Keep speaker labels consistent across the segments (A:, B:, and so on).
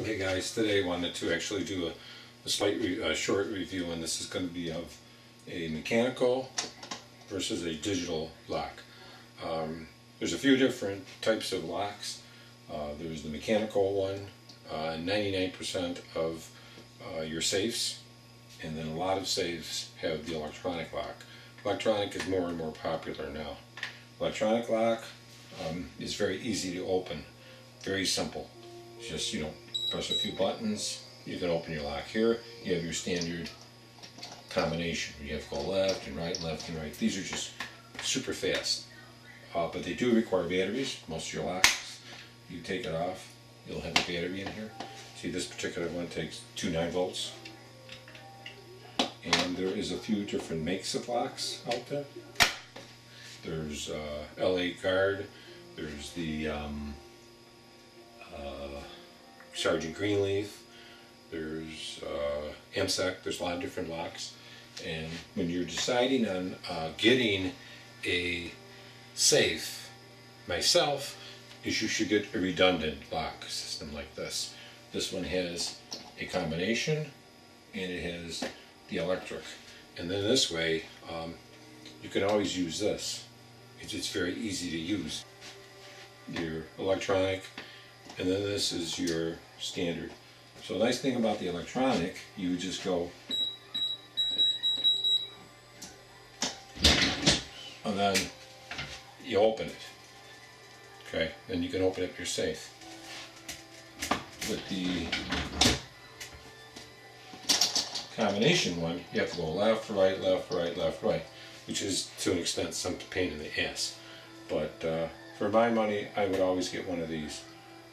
A: Okay guys, today I wanted to actually do a, a slight, a short review and this is going to be of a mechanical versus a digital lock. Um, there's a few different types of locks. Uh, there's the mechanical one, 99% uh, of uh, your safes, and then a lot of safes have the electronic lock. Electronic is more and more popular now. Electronic lock um, is very easy to open, very simple. It's just, you know, press a few buttons, you can open your lock here. You have your standard combination. You have to go left and right, left and right. These are just super fast. Uh, but they do require batteries. Most of your locks, you take it off, you'll have a battery in here. See, this particular one takes two 9 volts. And there is a few different makes of locks out there. There's uh, LA Guard, there's the um, Sargent Greenleaf, there's uh, AMSEC, there's a lot of different locks. And when you're deciding on uh, getting a safe, myself, is you should get a redundant lock system like this. This one has a combination and it has the electric. And then this way, um, you can always use this. It's, it's very easy to use. Your electronic, and then this is your standard. So the nice thing about the electronic, you just go and then you open it. Okay, then you can open up your safe. With the combination one, you have to go left, right, left, right, left, right, which is to an extent some pain in the ass. But uh, for my money, I would always get one of these.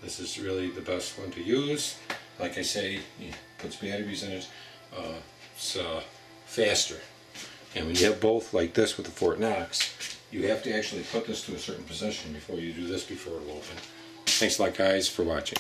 A: This is really the best one to use. Like I say, it puts batteries in it. Uh, it's uh, faster. And when you have both like this with the Fort Knox, you have to actually put this to a certain position before you do this before it'll open. Thanks a lot guys for watching.